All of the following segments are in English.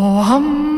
Oh, Om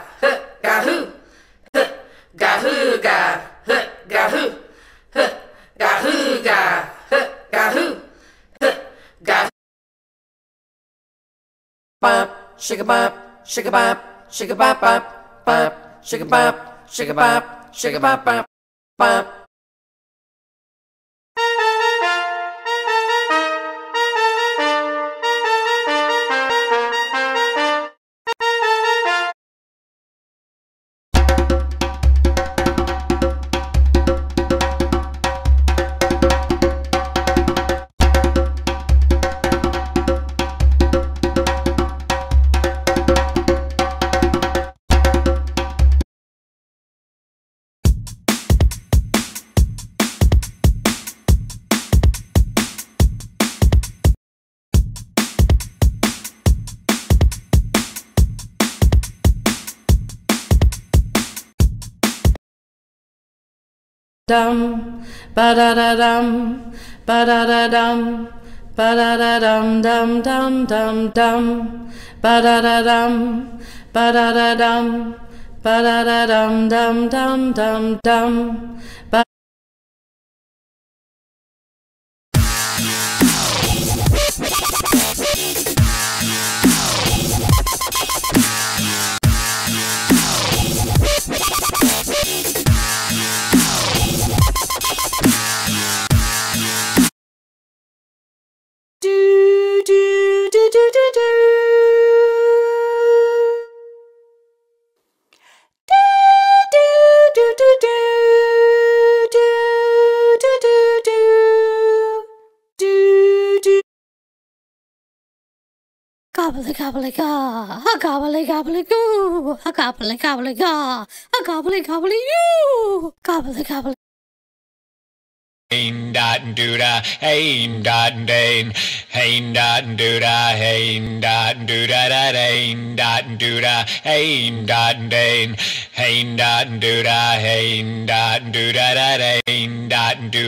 shake a bop, shake a bop, shake a bop, bop, bop, shake a bop, shake a bop, shake a bop, bop, bop. Dum ba da da dum ba da da dum, ba da da dum dum dum dum dum, ba da da dum, ba da da dum, ba da da dum dum dum dum dum. Gobbly-gobbly-ga, a gobbly-gobbly-goo, a gobbly-gobbly-ga, a gobbly-gobbly-you, gobbly-gobbly. Ain dot and do da, ain dot and dain, ain dot and do da, ain dot and do da da, ain dot and do da, ain dot and dain, ain dot and do da, ain dot and do da da, ain dot and do.